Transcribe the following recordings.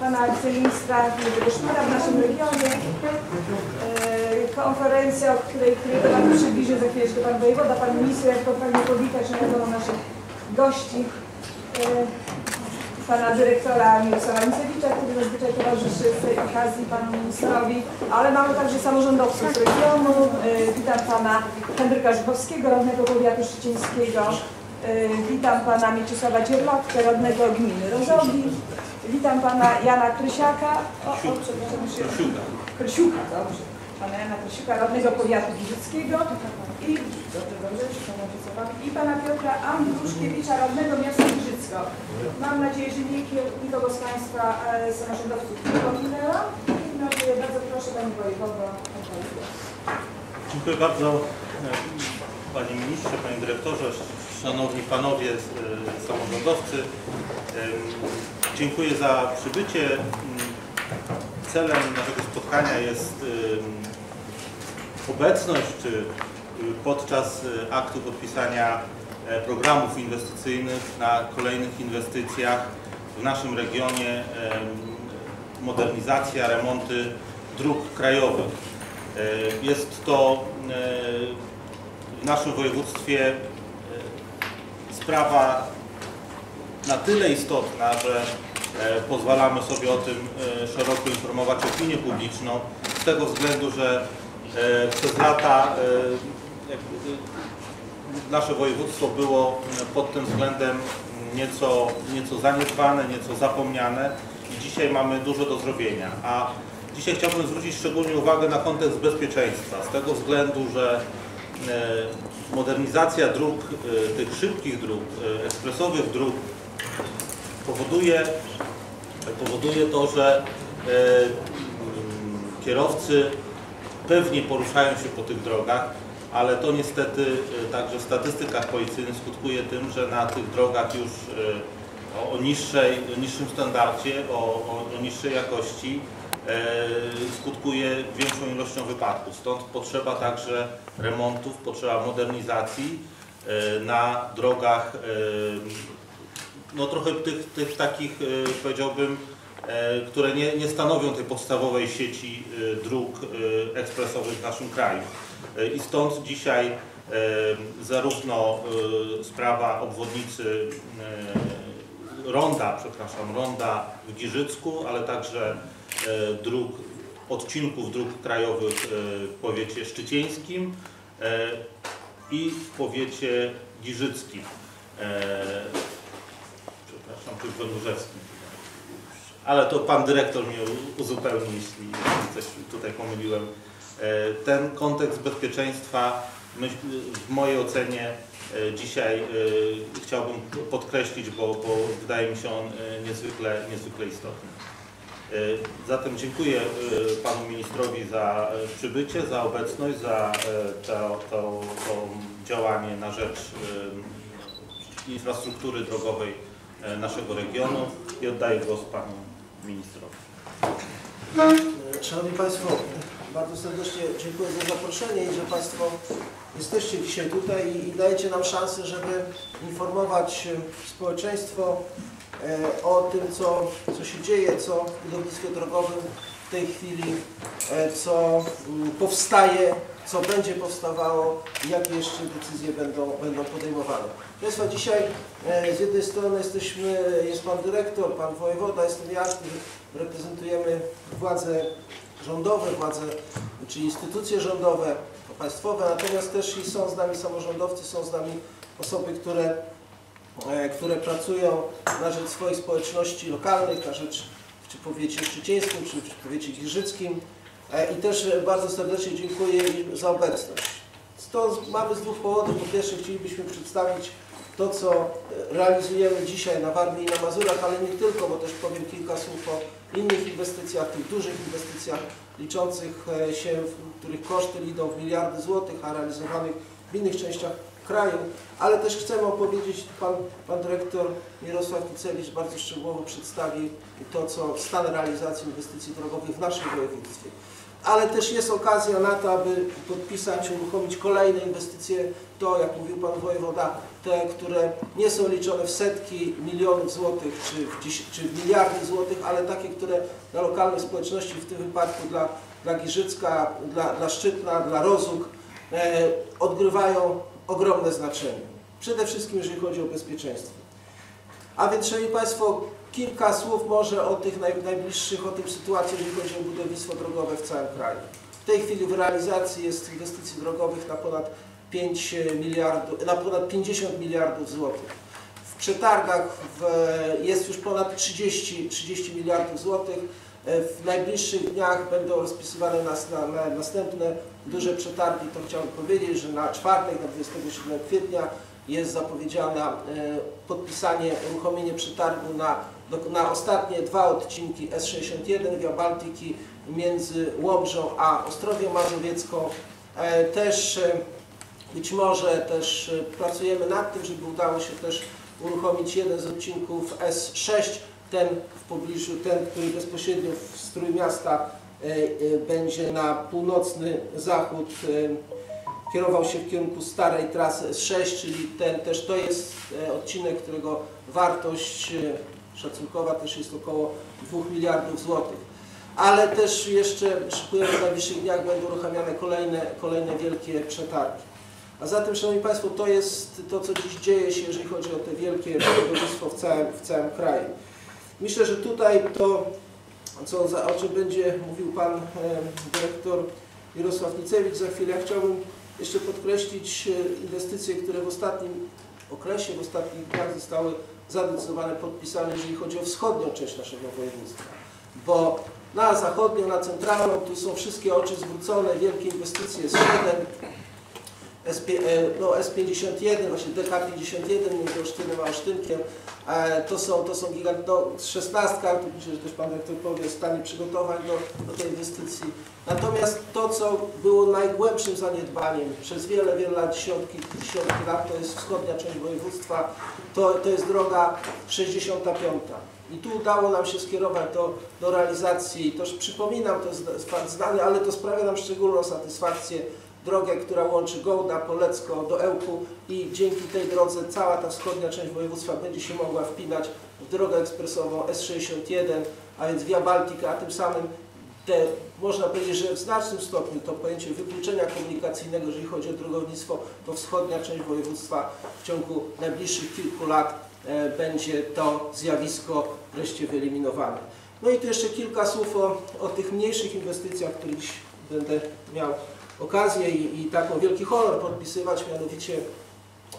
Pana wiceministra Szmira w naszym regionie. E, Konferencja, o której, której do Panu przybliży za chwileczkę Pan Wojewoda, Pan Minister, jak to pragnę powitać na naszych gości. E, Pana dyrektora Mirosława Nicewicza, który zazwyczaj towarzyszy z tej okazji Panu Ministrowi, ale mamy także samorządowców z regionu. E, Witam Pana Henryka Żukowskiego, radnego powiatu szczecińskiego. Witam Pana Mieczysława Cierlatkę, radnego gminy Rozogi. Witam Pana Jana Krysiaka. O, o przepraszam. Siuda. Krysiuka, dobrze. Pana Jana Krysiuka, radnego powiatu giżyckiego. I, dobrze, dobrze. I Pana Piotra Andruszkiewicza, radnego miasta Giżycko. Mam nadzieję, że nikt, nikogo z Państwa e, samorządowców nie pominęła. I no, bardzo proszę Pani Wojewodo o głos. Dziękuję bardzo e, Panie Ministrze, Panie Dyrektorze, Szanowni Panowie e, samorządowcy. E, Dziękuję za przybycie. Mm, Celem naszego spotkania jest obecność czy y, podczas y, aktu podpisania e, programów inwestycyjnych na kolejnych inwestycjach w naszym regionie modernizacja, remonty dróg krajowych. E, Jest to e, w naszym województwie sprawa na tyle istotna, że e, pozwalamy sobie o tym e, szeroko informować opinię publiczną, z tego względu, że e, przez lata nasze województwo było pod tym względem nieco, nieco zaniedbane, nieco zapomniane i dzisiaj mamy dużo do zrobienia. A dzisiaj chciałbym zwrócić szczególnie uwagę na kontekst bezpieczeństwa, z tego względu, że modernizacja dróg, e, tych szybkich dróg, e, ekspresowych dróg powoduje, powoduje to, że e, mm, kierowcy pewnie poruszają się po tych drogach, ale to niestety e, także w statystykach policyjnych skutkuje tym, że na tych drogach już e, o, niższej, niższym standardzie, o, o, o niższej jakości e, skutkuje większą ilością wypadków. Stąd potrzeba także remontów, potrzeba modernizacji e, na drogach e, no trochę tych, tych takich e, powiedziałbym, e, które nie, nie stanowią tej podstawowej sieci e, dróg e, ekspresowych w naszym kraju. E, I stąd dzisiaj e, zarówno e, sprawa obwodnicy e, Ronda, przepraszam, Ronda w Giżycku, ale także e, dróg, odcinków dróg krajowych e, w powiecie szczycieńskim e, i w powiecie giżyckim. E, przepraszam, tylko Nóżewskim. Ale to pan dyrektor mnie uzupełni, jeśli coś tutaj pomyliłem. E, Ten kontekst bezpieczeństwa w mojej ocenie e, dzisiaj e, chciałbym podkreślić, bo, bo wydaje mi się on e, niezwykle, niezwykle istotny. E, Zatem dziękuję e, panu ministrowi za e, przybycie, za obecność, za to, to, to działanie na rzecz infrastruktury drogowej naszego regionu i oddaję głos panu ministrowi. Szanowni Państwo, bardzo serdecznie dziękuję za zaproszenie i że Państwo jesteście dzisiaj tutaj i- dajecie nam szansę, żeby informować społeczeństwo o tym, co, co się dzieje, co w budownictwie drogowym w tej chwili, e, co mm, powstaje, co będzie powstawało i jakie jeszcze decyzje będą, będą podejmowane. Państwa, dzisiaj e, z jednej strony jesteśmy, jest Pan Dyrektor, Pan Wojewoda, jestem ja, reprezentujemy władze rządowe, władze czy instytucje rządowe, państwowe, natomiast też i są z nami samorządowcy, są z nami osoby, które, e, które pracują na rzecz swoich społeczności lokalnych, na rzecz czy powiecie szczycieńskim, czy w powiecie giżyckim E, i też e, bardzo serdecznie dziękuję im za obecność. To mamy z dwóch powodów. Po pierwsze chcielibyśmy przedstawić to, co e, realizujemy dzisiaj na Warmii i na Mazurach, ale nie tylko, bo też powiem kilka słów o innych inwestycjach, tych dużych inwestycjach liczących e, się, których koszty idą w miliardy złotych, a realizowanych w innych częściach kraju, ale też chcemy opowiedzieć, pan, pan dyrektor Mirosław Kucelicz bardzo szczegółowo przedstawi to, co stan realizacji inwestycji drogowych w naszym województwie. Ale też jest okazja na to, aby podpisać, uruchomić kolejne inwestycje, to jak mówił Pan Wojewoda, te, które nie są liczone w setki milionów złotych czy w, czy w miliardy złotych, ale takie, które dla lokalnej społeczności, w tym wypadku dla, dla Giżycka, dla, dla Szczytna, dla Rozuk, e, odgrywają ogromne znaczenie. Przede wszystkim jeżeli chodzi o bezpieczeństwo. A więc, Szanowni Państwo, kilka słów może o tych naj, najbliższych, o tym sytuacji, jeżeli chodzi o budownictwo drogowe w całym kraju. W tej chwili w realizacji jest inwestycji drogowych na ponad 5 miliardów, na ponad 50 miliardów złotych. W przetargach w, jest już ponad 30, 30 miliardów złotych. W najbliższych dniach będą rozpisywane nas, na, na następne duże przetargi. To chciałbym powiedzieć, że na czwartek, na 27 kwietnia jest zapowiedziane e, podpisanie, uruchomienie przetargu na, na ostatnie dwa odcinki S61 Via Baltiki między Łomżą a Ostrowią Mazowiecką. E, Też e, być może też pracujemy nad tym, żeby udało się też uruchomić jeden z odcinków S6, ten w pobliżu, ten, który bezpośrednio w strój miasta będzie na północny zachód e, kierował się w kierunku starej trasy S6, czyli ten też to jest e, odcinek, którego wartość e, szacunkowa też jest około 2 miliardów złotych. Ale też jeszcze szykujemy w najbliższych dniach będą uruchamiane kolejne, kolejne wielkie przetargi. A zatem, Szanowni Państwo, to jest to, co dziś dzieje się, jeżeli chodzi o te wielkie budownictwo w całym, w całym kraju. Myślę, że tutaj to, co za oczy będzie mówił Pan Dyrektor Jarosław Nicewicz za chwilę. Ja chciałbym jeszcze podkreślić e, inwestycje, które w ostatnim okresie, w ostatnich dniach zostały zadecydowane, podpisane, jeżeli chodzi o wschodnią część naszego województwa. Bo na zachodnią, na centralną, tu są wszystkie oczy zwrócone, wielkie inwestycje, z 7 S, e, no, S51, właśnie DK51 między Olsztynem a Olsztynkiem. E, to są, to są gigant, no, 16, tu myślę, że też Pan Rektor powie, jest w stanie przygotować do, do tej inwestycji. Natomiast to, co było najgłębszym zaniedbaniem przez wiele, wiele lat, dziesiątki, dziesiątki lat, to jest wschodnia część województwa, to, to jest droga 65. I tu udało nam się skierować do, do realizacji. Toż przypominam, to jest znany, ale to sprawia nam szczególną satysfakcję, drogę, która łączy Gołda, Polecko do Ełku i dzięki tej drodze cała ta wschodnia część województwa będzie się mogła wpinać w drogę ekspresową S61, a więc Via Baltica, a tym samym te, można powiedzieć, że w znacznym stopniu to pojęcie wykluczenia komunikacyjnego, jeżeli chodzi o drogownictwo, to wschodnia część województwa w ciągu najbliższych kilku lat e, będzie to zjawisko wreszcie wyeliminowane. No i tu jeszcze kilka słów o, o tych mniejszych inwestycjach, których będę miał okazję i, i taką wielki honor podpisywać, mianowicie,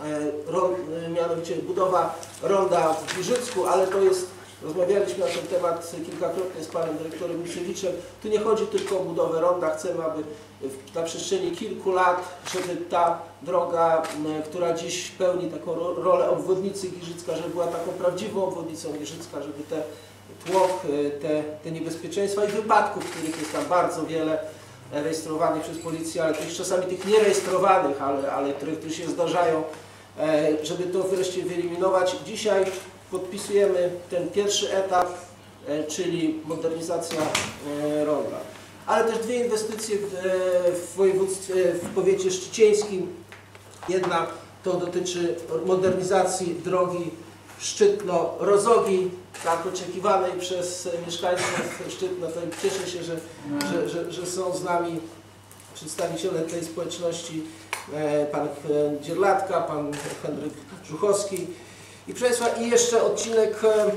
e, ron, e, mianowicie budowa ronda w Giżycku, ale to jest, rozmawialiśmy na ten temat kilkakrotnie z panem dyrektorem Misiewiczem, tu nie chodzi tylko o budowę ronda, chcemy, aby na przestrzeni kilku lat, żeby ta droga, która dziś pełni taką ro, rolę obwodnicy Giżycka, żeby była taką prawdziwą obwodnicą Giżycka, żeby te tłok, e, te, te niebezpieczeństwa i wypadków, których jest tam bardzo wiele, rejestrowanych przez policję, ale też czasami tych nierejestrowanych, ale, ale które, które się zdarzają, e, żeby to wreszcie wyeliminować. Dzisiaj podpisujemy ten pierwszy etap, e, czyli modernizacja e, ronda. Ale też dwie inwestycje w, w województwie, w powiecie szczycieńskim. Jedna to dotyczy modernizacji drogi Szczytno-Rozogi, tak oczekiwanej przez mieszkańców Szczytna. To cieszę się, że, że, że, że są z nami przedstawiciele tej społeczności, e, pan Dzierlatka, pan Henryk Żuchowski. I proszę Państwa, i jeszcze odcinek e,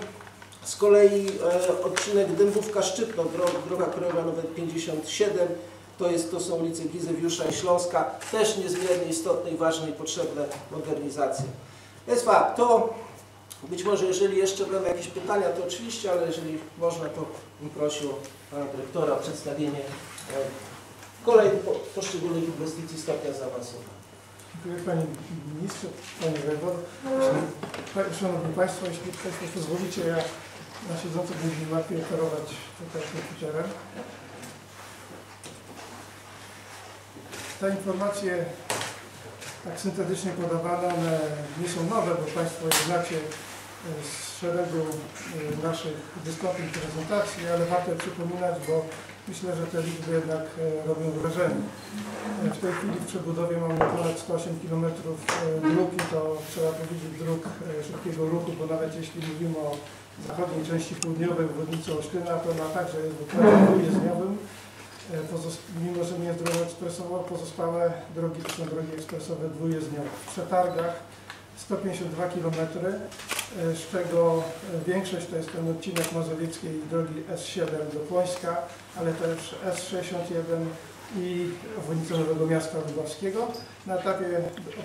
z kolei e, odcinek Dębówka-Szczytno, dro- droga krajowa nr 57, to, jest, to są ulice Gizewiusza i Śląska, też niezmiernie istotne i ważne i potrzebne modernizacje. Państwa, to być może jeżeli jeszcze będą jakieś pytania, to oczywiście, ale jeżeli można, to bym prosił Pana Dyrektora o przedstawienie e, kolej po- poszczególnych inwestycji stopnia zaawansowania. Dziękuję Panie Ministrze, Panie. Pa- Szanowni Państwo, jeśli Państwo pozwolicie, ja na siedząco będzie łatwiej operować tutaj komputerem. Te informacje tak syntetycznie podawane, one nie są nowe, bo Państwo je znacie z szeregu y, naszych wystąpień, prezentacji, ale warto przypominać, bo myślę, że te liczby jednak e, robią wrażenie. E, W tej chwili w przebudowie mamy ponad 108 km dróg i to trzeba powiedzieć dróg szybkiego ruchu, bo nawet jeśli mówimy o zachodniej części południowej obwodnicy Olsztyna, to ona także jest w układzie dwujezdniowym. Mimo, że nie jest drogą ekspresową, pozostałe drogi to są drogi ekspresowe dwujezdniowe. W przetargach 152 km, z czego e, większość to jest ten odcinek mazowieckiej drogi S7 do Płońska, ale też S61 i obwodnica Nowego Miasta Lubawskiego. Na etapie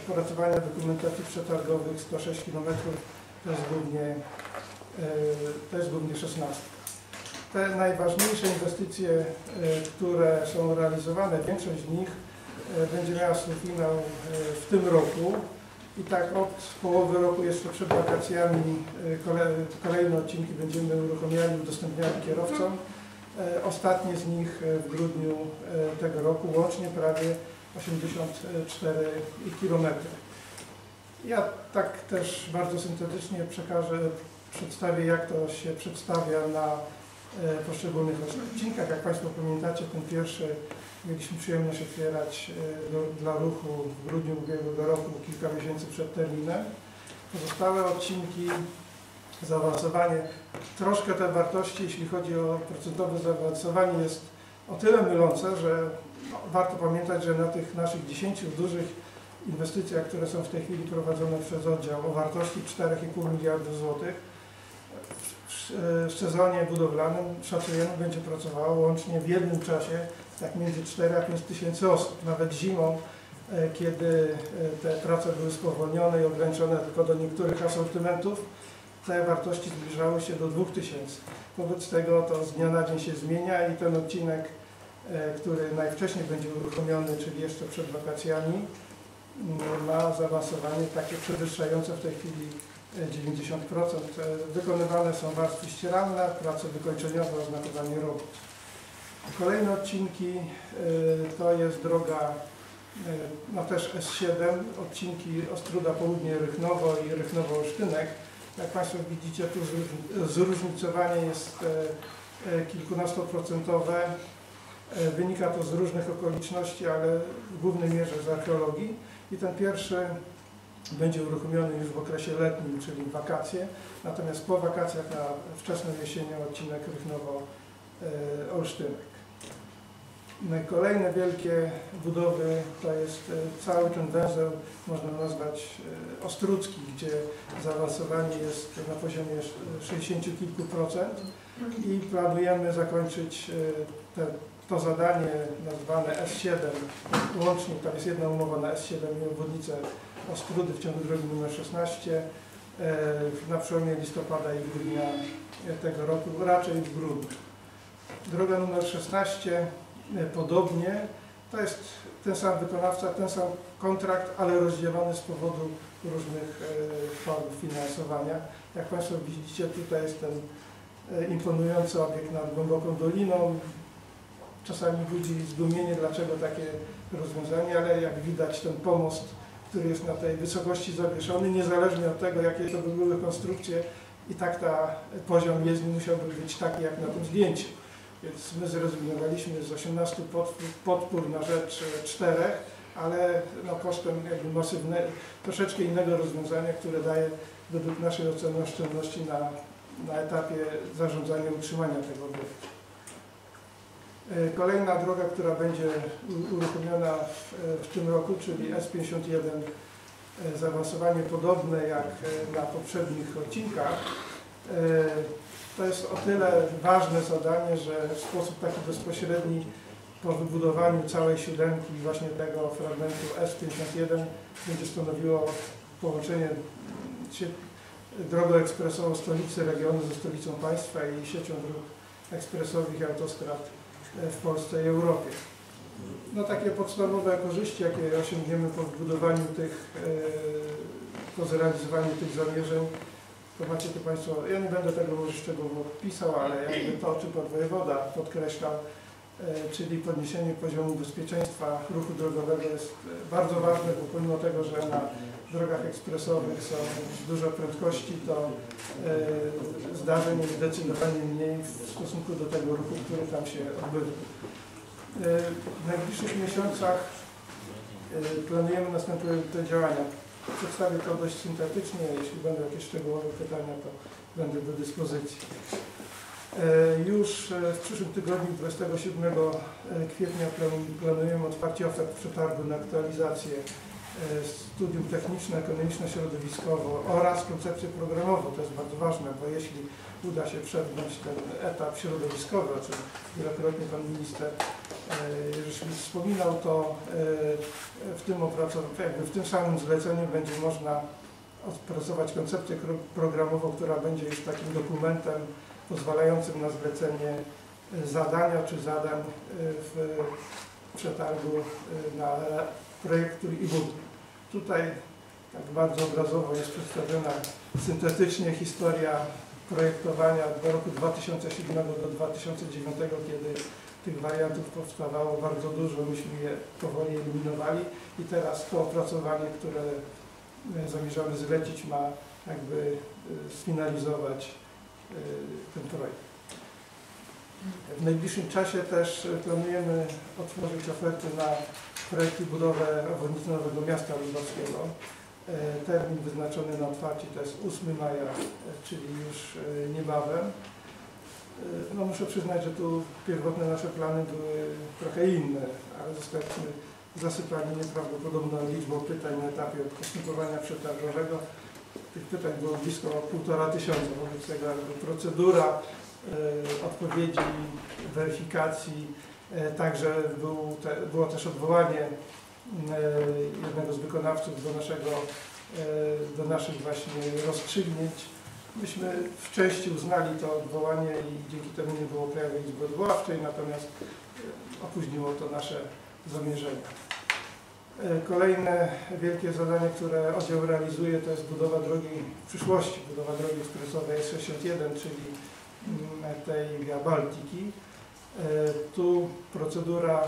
opracowania dokumentacji przetargowych 106 km to jest głównie, e, to jest głównie 16. Te najważniejsze inwestycje, e, które są realizowane, większość z nich e, będzie miała swój finał e, w tym roku. I tak od połowy roku, jeszcze przed wakacjami, e, kole, kolejne odcinki będziemy uruchamiali, udostępniali kierowcom. E, Ostatnie z nich e, w grudniu tego roku, łącznie prawie 84 km. Ja tak też bardzo syntetycznie przekażę, przedstawię jak to się przedstawia na poszczególnych odcinkach. Jak Państwo pamiętacie, ten pierwszy mieliśmy przyjemność otwierać e, do, dla ruchu w grudniu ubiegłego roku, kilka miesięcy przed terminem. Pozostałe odcinki, zaawansowanie, troszkę te wartości, jeśli chodzi o procentowe zaawansowanie jest o tyle mylące, że warto pamiętać, że na tych naszych 10 dużych inwestycjach, które są w tej chwili prowadzone przez oddział o wartości 4,5 miliarda złotych, w sezonie budowlanym szacujemy będzie pracowało łącznie w jednym czasie tak między 4 a 5 tysięcy osób. Nawet zimą, e, kiedy e, te prace były spowolnione i ograniczone tylko do niektórych asortymentów, te wartości zbliżały się do 2000. Wobec tego to z dnia na dzień się zmienia i ten odcinek, e, który najwcześniej będzie uruchomiony, czyli jeszcze przed wakacjami, m, ma zaawansowanie takie przewyższające w tej chwili e, 90%. E, Wykonywane są warstwy ścieralne, prace wykończeniowe, oznakowanie robót. Kolejne odcinki e, to jest droga e, no też S7, odcinki Ostruda Południe Rychnowo i Rychnowo Olsztynek. Jak Państwo widzicie, tu zróżni- zróżnicowanie jest e, kilkunastoprocentowe. Wynika to z różnych okoliczności, ale w głównej mierze z archeologii. I ten pierwszy będzie uruchomiony już w okresie letnim, czyli w wakacje. Natomiast po wakacjach na wczesną jesienią odcinek Rychnowo-Olsztynek. Kolejne wielkie budowy to jest e, cały ten węzeł, można nazwać e, Ostrucki, gdzie zaawansowanie jest na poziomie sz- 60 kilku procent i planujemy zakończyć e, te, to zadanie nazwane S7. Łącznie tam jest jedna umowa na S7 i obwodnicę Ostrudy w ciągu drogi nr 16 e, na przełomie listopada i grudnia tego roku, raczej w grudniu. Droga nr 16 E, podobnie. To jest ten sam wykonawca, ten sam kontrakt, ale rozdzielony z powodu różnych e, form finansowania. Jak Państwo widzicie, tutaj jest ten e, imponujący obiekt nad głęboką doliną. Czasami budzi zdumienie, dlaczego takie rozwiązanie, ale jak widać ten pomost, który jest na tej wysokości zawieszony, niezależnie od tego, jakie to by były konstrukcje, i tak ta poziom jezdni musiałby być taki, jak na tym zdjęciu. Więc my zrezygnowaliśmy z 18 podpór, podpór na rzecz e, czterech, ale no, kosztem jakby masywne, troszeczkę innego rozwiązania, które daje według naszej oceny oszczędności na, na etapie zarządzania utrzymania tego obiektu. E, Kolejna droga, która będzie uruchomiona w, e, w tym roku, czyli S51, e, zaawansowanie podobne jak na poprzednich odcinkach. To jest o tyle ważne zadanie, że w sposób taki bezpośredni po wybudowaniu całej siódemki właśnie tego fragmentu S51 będzie stanowiło połączenie drogą ekspresową stolicy regionu ze stolicą państwa i siecią dróg ekspresowych i autostrad e, w Polsce i Europie. No takie podstawowe korzyści, jakie osiągniemy po wybudowaniu tych, e, po zrealizowaniu tych zamierzeń, tu Państwo, ja nie będę tego szczegółowo pisał, ale jakby to, czy Pan Wojewoda podkreślał, e, czyli podniesienie poziomu bezpieczeństwa ruchu drogowego jest e, bardzo ważne, bo pomimo tego, że na drogach ekspresowych są duże prędkości, to e, zdarzeń jest zdecydowanie mniej w stosunku do tego ruchu, który tam się odbywa. W najbliższych miesiącach planujemy następujące działania. Przedstawię to dość syntetycznie, jeśli będą jakieś szczegółowe pytania, to będę do dyspozycji. E, Już e, w przyszłym tygodniu, 27 kwietnia, plan- planujemy otwarcie ofert przetargu na aktualizację e, studium techniczne, ekonomiczne, środowiskowo oraz koncepcję programową. To jest bardzo ważne, bo jeśli uda się przebrnąć ten etap środowiskowy, o czym wielokrotnie Pan Minister e, już mi wspominał, to e, w tym, jakby w tym samym zleceniu będzie można opracować koncepcję programową, która będzie już takim dokumentem pozwalającym na zlecenie e, zadania czy zadań e, w przetargu e, na projekt i budowę. Tutaj tak bardzo obrazowo jest przedstawiona syntetycznie historia projektowania od roku 2007 do 2009, kiedy tych wariantów powstawało bardzo dużo, myśmy je powoli eliminowali i teraz to opracowanie, które e, zamierzamy zlecić ma jakby e, sfinalizować e, ten projekt. W najbliższym czasie też planujemy otworzyć oferty na projekt i budowę obwodnicy Nowego Miasta Lubowskiego. E, Termin wyznaczony na otwarcie to jest 8 maja, czyli już niebawem. E, No muszę przyznać, że tu pierwotne nasze plany były trochę inne, ale zostaliśmy zasypani nieprawdopodobną liczbą pytań na etapie postępowania przetargowego. Tych pytań było blisko półtora tysiąca, wobec tego procedura e, odpowiedzi, weryfikacji, e, także był te, było też odwołanie jednego z wykonawców do, naszego, do naszych właśnie rozstrzygnięć. Myśmy w części uznali to odwołanie i dzięki temu nie było Krajowej Izby Odwoławczej, natomiast e, opóźniło to nasze zamierzenia. E, Kolejne wielkie zadanie, które oddział realizuje, to jest budowa drogi w przyszłości, budowa drogi ekspresowej S61, czyli mm, tej Via Baltiki. E, Tu procedura,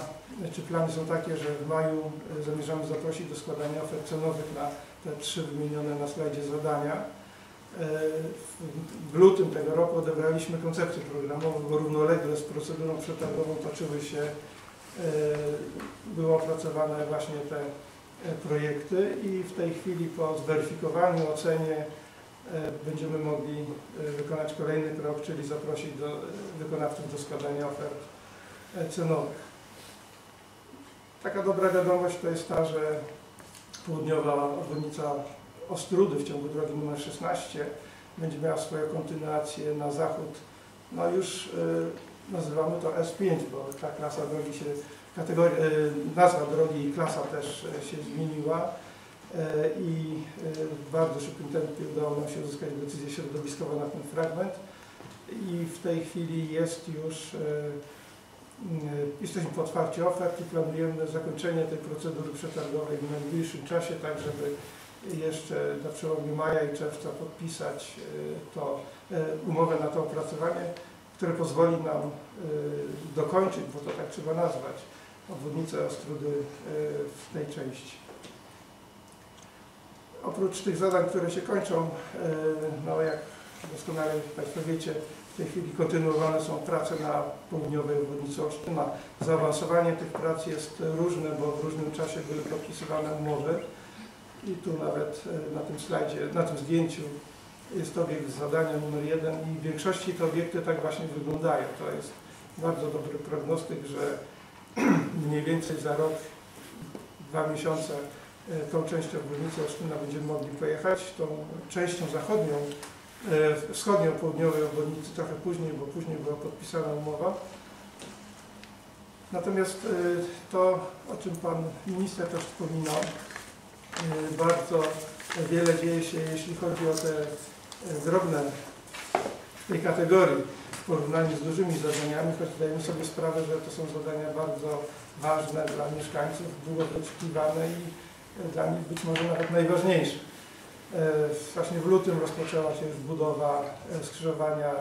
czy plany są takie, że w maju zamierzamy zaprosić do składania ofert cenowych na te trzy wymienione na slajdzie zadania. E, W lutym tego roku odebraliśmy koncepcję programową, bo równolegle z procedurą przetargową toczyły się, e, były opracowane właśnie te e, projekty i w tej chwili po zweryfikowaniu, ocenie będziemy mogli wykonać kolejny krok, czyli zaprosić do, wykonawców do składania ofert cenowych. Taka dobra wiadomość to jest ta, że południowa obwodnica Ostrudy w ciągu drogi nr 16 będzie miała swoją kontynuację na zachód. No już y, nazywamy to S5, bo ta klasa drogi się, kategoria, y, nazwa drogi i klasa też y, się zmieniła i w bardzo szybkim tempie udało nam się uzyskać decyzję środowiskową na ten fragment i w tej chwili jest już, jesteśmy po otwarciu ofert i planujemy zakończenie tej procedury przetargowej w najbliższym czasie, tak żeby jeszcze na przełomie maja i czerwca podpisać y, to y, umowę na to opracowanie, które pozwoli nam y, dokończyć, bo to tak trzeba nazwać, obwodnicę Ostrudy w tej części. Oprócz tych zadań, które się kończą, no jak doskonale Państwo wiecie, w tej chwili kontynuowane są prace na południowej obwodnicy Olsztyna. Zaawansowanie tych prac jest różne, bo w różnym czasie były podpisywane umowy. I tu nawet e, na tym slajdzie, na tym zdjęciu jest obiekt zadania numer jeden i w większości te obiekty tak właśnie wyglądają. To jest bardzo dobry prognostyk, że mniej więcej za rok, dwa miesiące e, tą częścią obwodnicy Olsztyna będziemy mogli pojechać. Tą częścią zachodnią, e, wschodnią, południowej obwodnicy trochę później, bo później była podpisana umowa. Natomiast to, o czym Pan Minister też wspominał, bardzo wiele dzieje się, jeśli chodzi o te e, drobne w tej kategorii w porównaniu z dużymi zadaniami, choć zdajemy sobie sprawę, że to są zadania bardzo ważne dla mieszkańców, długo wyczekiwane i e, dla nich być może nawet najważniejsze. Właśnie w lutym rozpoczęła się już budowa skrzyżowania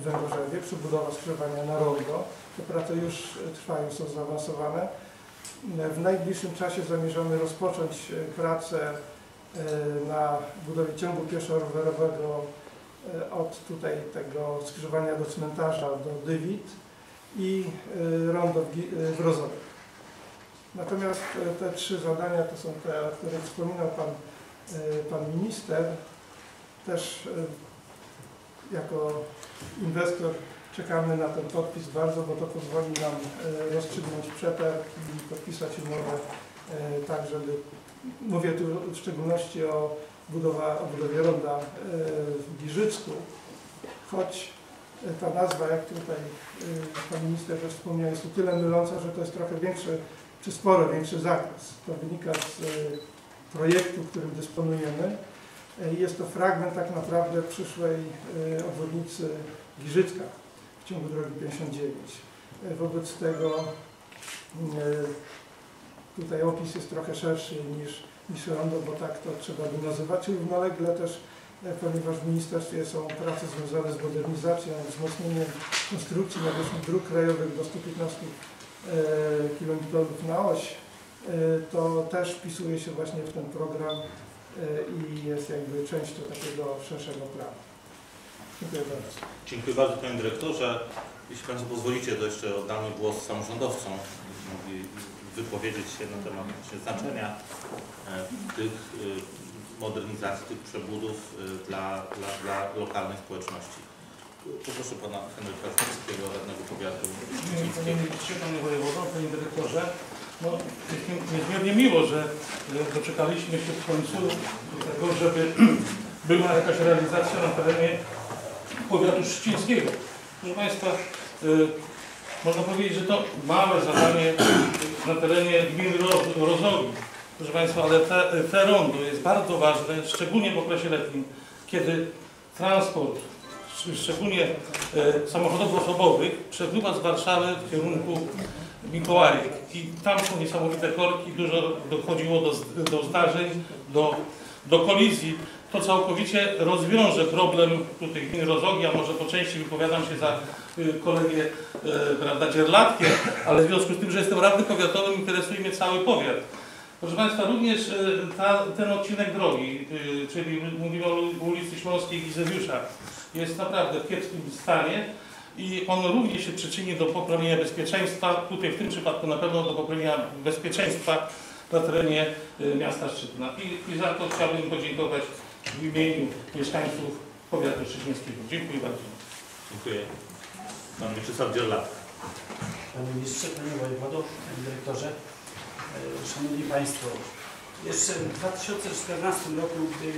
w Węgorzewie, przebudowa skrzyżowania na Rondo. Te prace już trwają, są zaawansowane. W najbliższym czasie zamierzamy rozpocząć e, pracę e, na budowie ciągu pieszo-rowerowego e, od tutaj tego skrzyżowania do cmentarza do Dywit i rondo w Rozowie. Natomiast te trzy zadania to są te, o których wspominał Pan, pan Minister. Też jako inwestor czekamy na ten podpis bardzo, bo to pozwoli nam e, rozstrzygnąć przetarg i podpisać umowę e, tak, żeby, mówię tu w szczególności o, budowa, o budowie ronda e, w Giżycku, choć ta nazwa, jak tutaj Pan Minister też wspomniał, jest o tyle myląca, że to jest trochę większy, czy sporo większy zakres. To wynika z projektu, którym dysponujemy. Jest to fragment tak naprawdę przyszłej obwodnicy Giżycka w ciągu drogi 59. E, Wobec tego e, tutaj opis jest trochę szerszy niż, niż rondo, bo tak to trzeba by nazywać. Równolegle też, e, ponieważ w ministerstwie są prace związane z modernizacją, wzmocnieniem konstrukcji nawierzchni dróg krajowych do 115 km na oś, to też wpisuje się właśnie w ten program i jest jakby częścią takiego szerszego planu. Dziękuję bardzo. Dziękuję bardzo Panie Dyrektorze. Jeśli Państwo pozwolicie, to jeszcze oddamy głos samorządowcom, mogli wypowiedzieć się na temat znaczenia e, tych e, modernizacji, tych przebudów e, dla, dla, dla lokalnej społeczności. Poproszę Pana Henryka Szymskiego, radnego powiatu Panie szczecińskiego. Panie Wojewodo, Panie Dyrektorze, no, jest mi niezmiernie miło, że doczekaliśmy się w końcu do tego, żeby była jakaś realizacja na terenie powiatu szczecińskiego. Proszę Państwa, e, można powiedzieć, że to małe zadanie na terenie gminy Ro- Rozogi. Proszę Państwa, ale te, te rondo jest bardzo ważne, szczególnie w okresie letnim, kiedy transport, sz- szczególnie e, samochodów osobowych, przepływa z Warszawy w kierunku Mikołajek. I tam są niesamowite korki, dużo dochodziło do, do zdarzeń, do, do kolizji. To całkowicie rozwiąże problem tutaj gminy Rozogi, a może po części wypowiadam się za y, kolegę e, prawda, Dzierlatkę, ale w związku z tym, że jestem radnym powiatowym, interesuje mnie cały powiat. Proszę Państwa, również e, ta, ten odcinek drogi, y, czyli mówimy o ulicy Śląskiej Gizewiusza, jest naprawdę w kiepskim stanie i on również się przyczyni do poprawienia bezpieczeństwa, tutaj w tym przypadku na pewno do poprawienia bezpieczeństwa na terenie y, miasta Szczytna. I, I za to chciałbym podziękować w imieniu mieszkańców powiatu szczecińskiego. Dziękuję bardzo. Dziękuję. Pan Mieczysław Dzierlatka. Panie Ministrze, Panie Wojewodo, Panie Dyrektorze, e, Szanowni Państwo, jeszcze w 2014 roku, gdy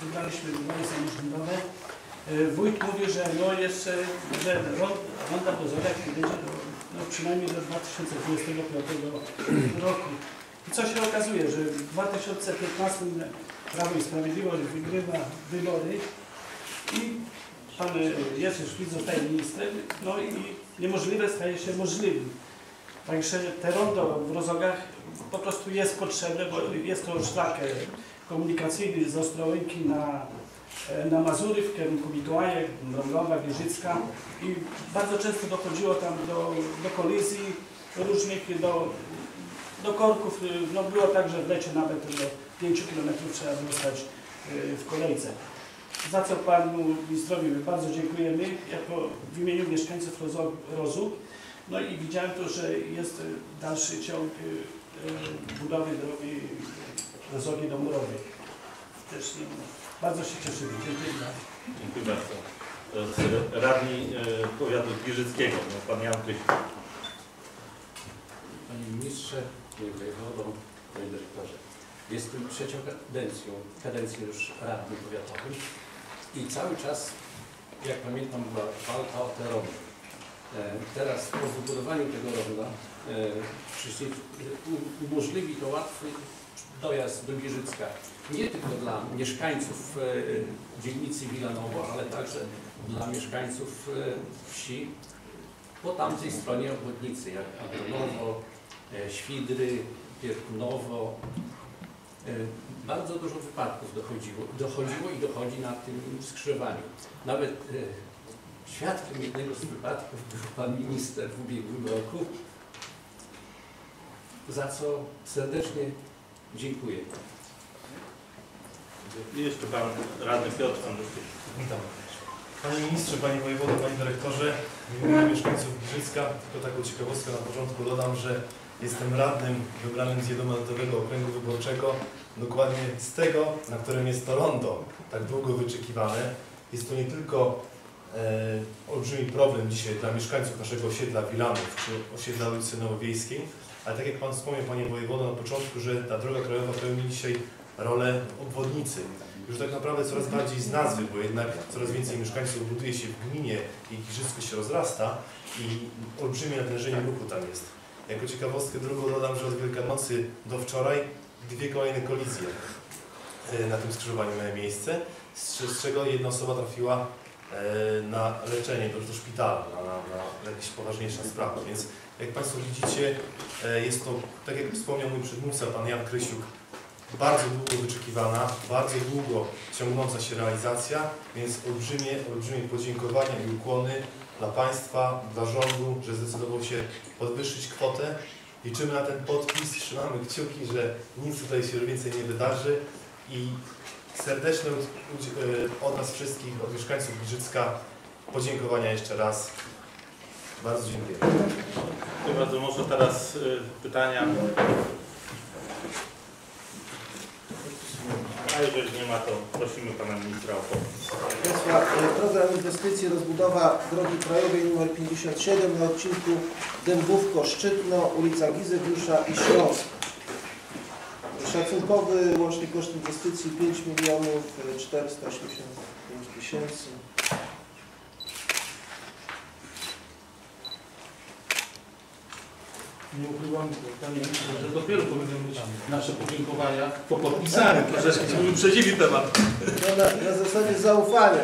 wybraliśmy wybory samorządowe, e, wójt mówił, że no jeszcze, że ron- ronda do Zorek będzie do, no przynajmniej do 2025 roku. I co się okazuje, że w 2015 Prawo i Sprawiedliwość wygrywa wybory i pan e, Jerzy Szwid zostaje ministrem, no i niemożliwe staje się możliwym. Także te rondo w Rozogach po prostu jest potrzebne, bo jest to szlak e, komunikacyjny z Ostrołęki na, e, na Mazury w kierunku Mikołajek, Mrągowa, Wieżycka i bardzo często dochodziło tam do, do kolizji różnych, do, do korków. No było tak, że w lecie nawet do 5 km trzeba było stać w kolejce. Za co panu ministrowi my bardzo dziękujemy jako w imieniu mieszkańców Rozuk. No i widziałem to, że jest dalszy ciąg e, e, budowy drogi Rozogi do Murowej. Też no, bardzo się cieszymy. Dziękuję bardzo. Dziękuję bardzo. Jest radni e, powiatu Giżyckiego, no, Pan Jan. Panie Ministrze, Panie Wojewodo, Panie Dyrektorze. Jestem trzecią kadencją, kadencję już radnym powiatowym i cały czas, jak pamiętam, była walka o te ronda. E, Teraz po wybudowaniu tego ronda e, umożliwi to łatwy dojazd do Giżycka. Nie tylko dla mieszkańców e, dzielnicy Wilanowo, ale także dla mieszkańców wsi po tamtej stronie obwodnicy, jak Agronowo, e, Świdry, Pierkunowo, Bardzo dużo wypadków dochodziło, dochodziło i dochodzi na tym skrzyżowaniu. Nawet e, świadkiem jednego z wypadków był pan minister w ubiegłym roku, za co serdecznie dziękuję. I jeszcze pan radny Piotr Andruszkiewicz. Witam. Panie Ministrze, Panie Wojewodo, Panie Dyrektorze, w imieniu mieszkańców Giżycka, tylko taką ciekawostkę na początku dodam, że jestem radnym wybranym z jednomandatowego okręgu wyborczego, dokładnie z tego, na którym jest to rondo, tak długo wyczekiwane. Jest to nie tylko e, olbrzymi problem dzisiaj dla mieszkańców naszego osiedla Wilanów czy osiedla ulicy Nowowiejskiej, ale tak jak Pan wspomniał, Panie Wojewodo, na początku, że ta droga krajowa pełni dzisiaj rolę obwodnicy. Już tak naprawdę coraz bardziej z nazwy, bo jednak coraz więcej mieszkańców buduje się w gminie i Giżycko się rozrasta i olbrzymie natężenie ruchu tam jest. Jako ciekawostkę drugą dodam, że od Wielkanocy do wczoraj dwie kolejne kolizje e, na tym skrzyżowaniu miały miejsce, z, czego jedna osoba trafiła e, na leczenie do, do szpitala, na, na, na jakieś poważniejsze sprawy. Więc jak Państwo widzicie, e, jest to, tak jak wspomniał mój przedmówca, Pan Jan Krysiuk, bardzo długo wyczekiwana, bardzo długo ciągnąca się realizacja, więc olbrzymie, olbrzymie podziękowania i ukłony dla Państwa, dla rządu, że zdecydował się podwyższyć kwotę. Liczymy na ten podpis, trzymamy kciuki, że nic tutaj się więcej nie wydarzy i serdeczne e, od nas wszystkich, od mieszkańców Giżycka podziękowania jeszcze raz. Bardzo dziękuję. Dziękuję bardzo. Może teraz y, pytania. A jeżeli nie ma, to prosimy pana ministra o podpis. E, program inwestycji rozbudowa drogi krajowej nr 57 na odcinku Dębówko-Szczytno, ulica Gizewiusza i Śląsk. Szacunkowy łączny koszt inwestycji 5 milionów 485 tysięcy. Nie ukrywam, że dopiero powinny być nasze podziękowania po podpisaniu. Troszeczkę się wyprzedzili temat. No na, na zasadzie zaufania.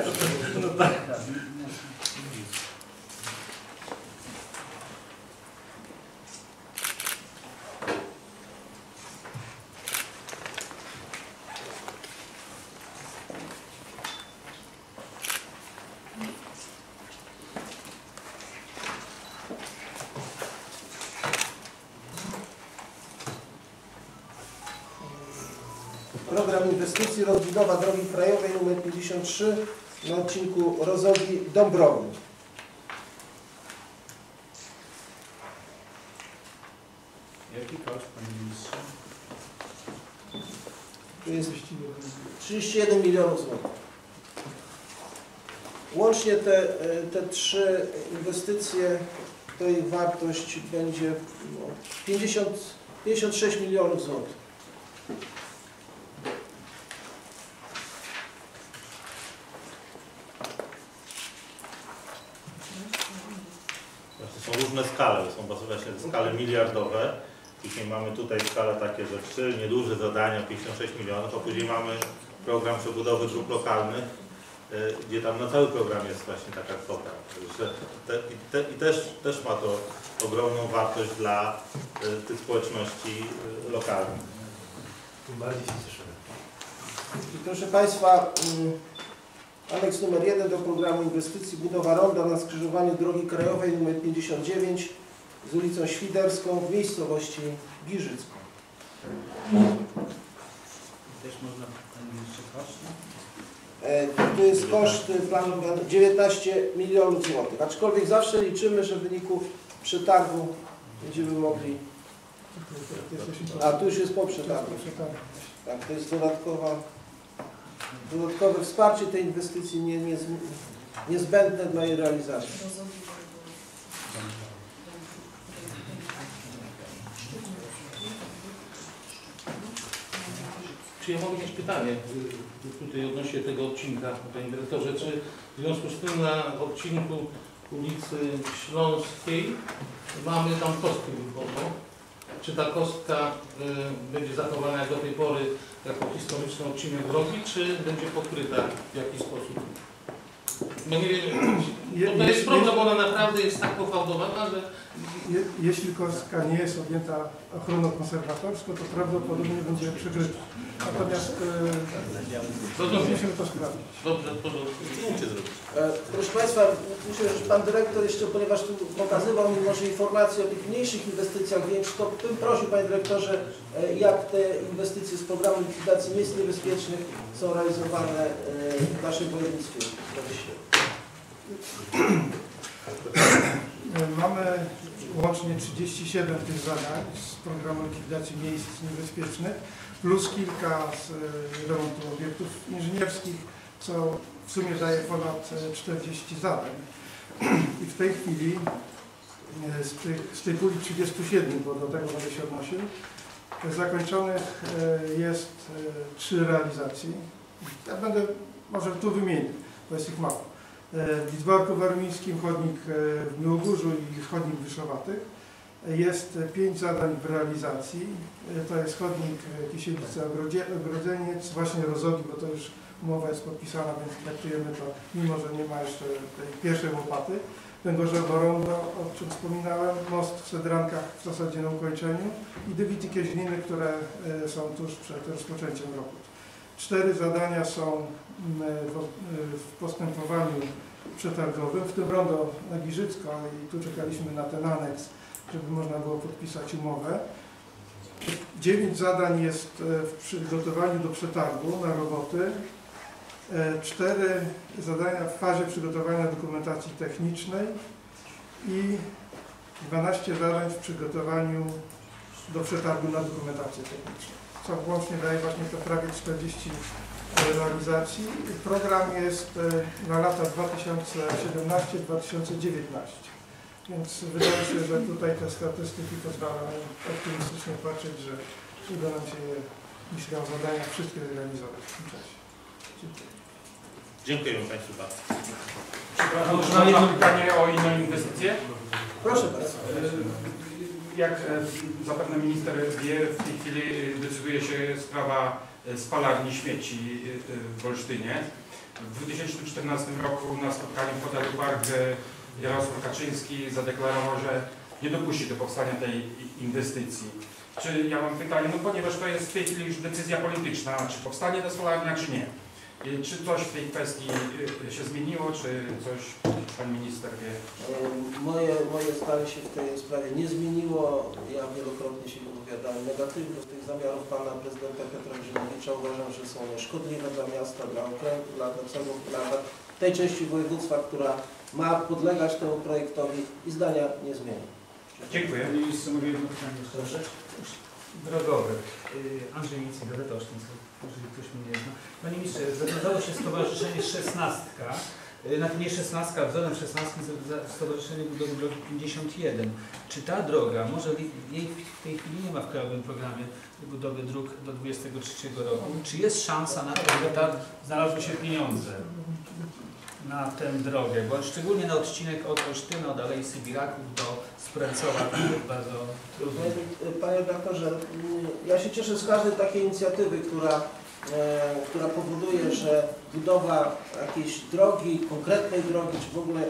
Program inwestycji rozbudowa drogi krajowej nr 53 na odcinku Rozogi Dąbrowy. Jaki koszt, panie ministrze? Tu jest 31 milionów złotych. Łącznie te, e, te trzy inwestycje, to ich wartość będzie no, 50, 56 milionów złotych. To są różne skale, są bardzo właśnie skale miliardowe. Później mamy tutaj skale takie, że trzy nieduże zadania, 56 milionów, a później mamy program przebudowy dróg lokalnych, y, gdzie tam na cały program jest właśnie taka kwota. Także te, i, te, I też, też ma to ogromną wartość dla y, tych społeczności y, lokalnych. Tym bardziej się cieszymy. Proszę Państwa, mm, aneks numer 1 do programu inwestycji budowa ronda na skrzyżowaniu drogi krajowej nr 59 z ulicą Świderską w miejscowości Giżycko. Też można? E, Tu jest koszt y, planowany 19 milionów złotych, aczkolwiek zawsze liczymy, że w wyniku przetargu będziemy mogli, a tu już jest po przetargu, tak, to jest dodatkowa, dodatkowe wsparcie tej inwestycji nie, nie, niezbędne dla jej realizacji. Czy ja mogę mieć pytanie y, tutaj odnośnie tego odcinka, panie dyrektorze, czy w związku z tym na odcinku ulicy Śląskiej mamy tam kostkę ruchomą? Czy ta kostka y, będzie zachowana jak do tej pory jako historyczny odcinek drogi, czy będzie pokryta w jakiś sposób? No nie wiem, to jest je- problem, bo ona naprawdę jest tak pofałdowana, że Je, jeśli kostka nie jest objęta ochroną konserwatorską, to prawdopodobnie będzie przykryta. Natomiast e, musimy to sprawdzić. Dobrze, w porządku. Zdjęcie zrobić. E, Proszę Państwa, myślę, że Pan Dyrektor jeszcze, ponieważ tu pokazywał mi może informacje o tych mniejszych inwestycjach większych, to bym prosił Panie Dyrektorze, e, jak te inwestycje z programu likwidacji miejsc niebezpiecznych są realizowane e, w naszym województwie. E, Mamy łącznie 37 tych zadań z programu likwidacji miejsc niebezpiecznych, plus kilka z e, remontu obiektów inżynierskich, co w sumie daje ponad e, 40 zadań. I w tej chwili e, z, tych, z tej puli 37, bo do tego będę się odnosił, zakończonych e, jest e, trzy realizacje. Ja będę może tu wymienił, bo jest ich mało. E, W Lidzbarku Warmińskim chodnik e, w Miłogórzu i chodnik Wyszowatych. Jest pięć zadań w realizacji. E, To jest chodnik Kisielice Ogrodzeniec, właśnie Rozogi, bo to już umowa jest podpisana, więc traktujemy to, mimo że nie ma jeszcze tej pierwszej łopaty. Węgorzewo Rondo, o czym wspominałem, most w Sedrankach w zasadzie na ukończeniu i Dywity Kieźniny, które są tuż przed rozpoczęciem roku. Cztery zadania są mm, w, w postępowaniu przetargowym, w tym rondo na Giżycko i tu czekaliśmy na ten aneks, żeby można było podpisać umowę. Dziewięć zadań jest e, w przygotowaniu do przetargu na roboty. E, Cztery zadania w fazie przygotowania dokumentacji technicznej i 12 zadań w przygotowaniu do przetargu na dokumentację techniczną. Co łącznie daje właśnie to prawie 40 realizacji. Program jest e, na lata 2017-2019. Więc wydaje się, że tutaj te statystyki pozwalają optymistycznie patrzeć, że uda nam się je, jeśli o zadania, wszystkie zrealizować w tym czasie. Dziękuję. Dziękujemy Państwu bardzo. Przepraszam, mam jedno pytanie o inną inwestycję. Proszę Państwa. E, Jak e, zapewne minister wie, w tej chwili decyduje się sprawa e, spalarni śmieci e, w Olsztynie. W 2014 roku na spotkaniu w hotelu Park e, Jarosław Kaczyński zadeklarował, że nie dopuści do powstania tej inwestycji. Czy ja mam pytanie, no ponieważ to jest w tej chwili już decyzja polityczna, czy powstanie ta spalarnia, czy nie. E, Czy coś w tej kwestii e, się zmieniło, czy coś pan minister wie? E, Moje, moje zdanie się w tej sprawie nie zmieniło. Ja wielokrotnie się wypowiadałem negatywnie tych zamiarów pana prezydenta Piotra Grzymowicza. Uważam, że są one szkodliwe dla miasta, dla okręgu, dla, dla, całego, dla tej części województwa, która ma podlegać temu projektowi i zdania nie zmieni. Dziękuję. Panie ministrze, mogę jedno pytanie jeszcze? Proszę. Drogowy. Y, Andrzej Micy, Gazeta Olsztyńska, jeżeli ktoś mnie nie zna. Panie ministrze, zawiązało się Stowarzyszenie Szesnastka. Y, Na nie szesnastka, wzorem szesnastki Stowarzyszenie Budowy Drogi 51. Czy ta droga, może jej w tej chwili nie ma w Krajowym Programie Budowy Dróg do 23 roku, czy jest szansa na to, żeby tam znalazły się pieniądze na tę drogę, bo szczególnie na odcinek od Olsztyna, od Alei Sybiraków do Jest bardzo trudny. Panie redaktorze, ja się cieszę z każdej takiej inicjatywy, która, e, która powoduje, że budowa jakiejś drogi, konkretnej drogi, czy w ogóle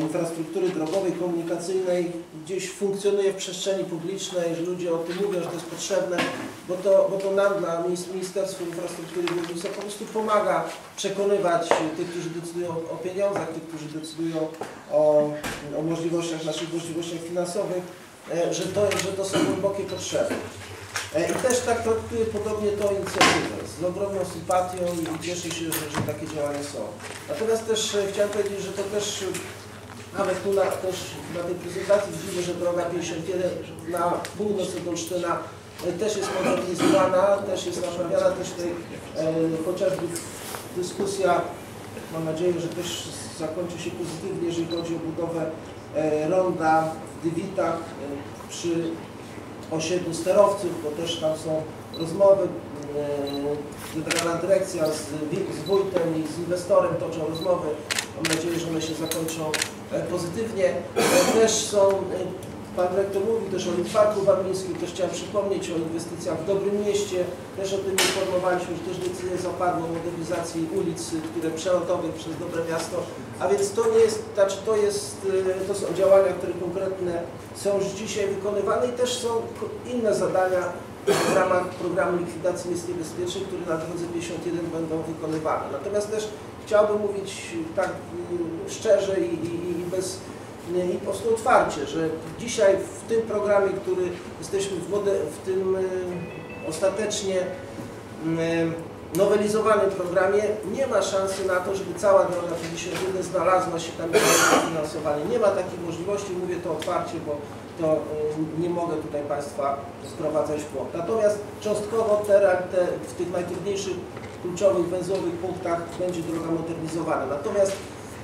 infrastruktury drogowej, komunikacyjnej gdzieś funkcjonuje w przestrzeni publicznej, że ludzie o tym mówią, że to jest potrzebne, bo to, bo to nam, dla Minis- Ministerstwu Infrastruktury i Budownictwa po prostu pomaga przekonywać tych, którzy decydują o pieniądzach, tych, którzy decydują o, o możliwościach, naszych możliwościach finansowych, e, że to, że to są głębokie potrzeby. E, I też tak traktuję podobnie tą inicjatywę, z ogromną sympatią i cieszę się, że, że takie działania są. Natomiast też e, chciałem powiedzieć, że to też nawet tu na, też na tej prezentacji widzimy, że droga 51 na północ od Olsztyna e, też jest modernizowana, też jest naprawiana, też tutaj e, chociażby dyskusja, mam nadzieję, że też zakończy się pozytywnie, jeżeli chodzi o budowę e, ronda w Dywitach e, przy osiedlu sterowców, bo też tam są rozmowy. Generalna dyrekcja z, z wójtem i z inwestorem toczą rozmowy. Mam nadzieję, że one się zakończą e, pozytywnie. E, Też są e, Pan dyrektor mówił też o Litwarku Babińskim, też chciałem przypomnieć o inwestycjach w Dobrym Mieście. Też o tym informowaliśmy, że też decyzja zapadła o modernizacji ulic, które przelotowych przez Dobre Miasto. A więc to nie jest, znaczy to jest, y, to są działania, które konkretne są już dzisiaj wykonywane i też są inne zadania w ramach programu likwidacji miejsc niebezpiecznych, które na drodze 51 będą wykonywane. Natomiast też chciałbym mówić tak y, szczerze i, i, i bez i po prostu otwarcie, że dzisiaj w tym programie, który jesteśmy w, mode, w tym y, ostatecznie y, nowelizowanym programie, nie ma szansy na to, żeby cała droga 51 znalazła się tam w finansowaniu. Nie ma takiej możliwości, mówię to otwarcie, bo to y, nie mogę tutaj Państwa sprowadzać w błąd. Natomiast cząstkowo te, te, w tych najtrudniejszych, kluczowych, węzłowych punktach będzie droga modernizowana. Natomiast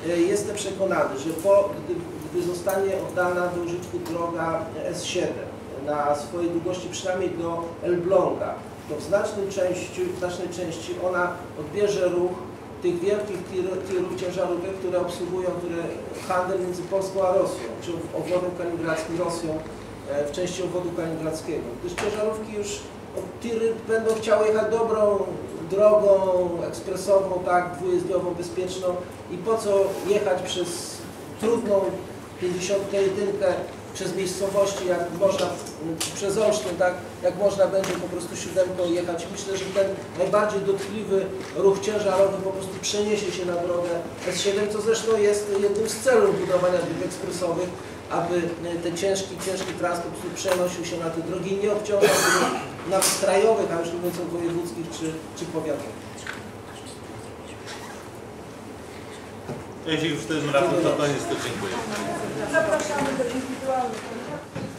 jestem przekonany, że po, gdy, gdy zostanie oddana do użytku droga S7 na swojej długości przynajmniej do Elbląga, to w znacznej części, w znacznej części ona odbierze ruch tych wielkich tir- tirów ciężarówek, które obsługują które handel między Polską a Rosją, czy obwodem kaliningradzkim Rosją e, w części obwodu kaliningradzkiego. Gdyż ciężarówki już, o, tiry będą chciały jechać dobrą drogą ekspresową, tak, dwujezdniową, bezpieczną i po co jechać przez trudną 51 przez miejscowości, jak można, przez Olsztyn, tak, jak można będzie po prostu siódemką jechać. Myślę, że ten najbardziej dotkliwy ruch ciężarowy po prostu przeniesie się na drogę S7, co zresztą jest jednym z celów budowania dróg ekspresowych, aby ten ciężki, ciężki transport przenosił się na te drogi i nie obciążał nawet krajowych, a już nie mówiąc o wojewódzkich czy, czy powiatowych. Jeśli już tym razem to koniec, to dziękuję. Zapraszamy do indywidualnych kontaktów.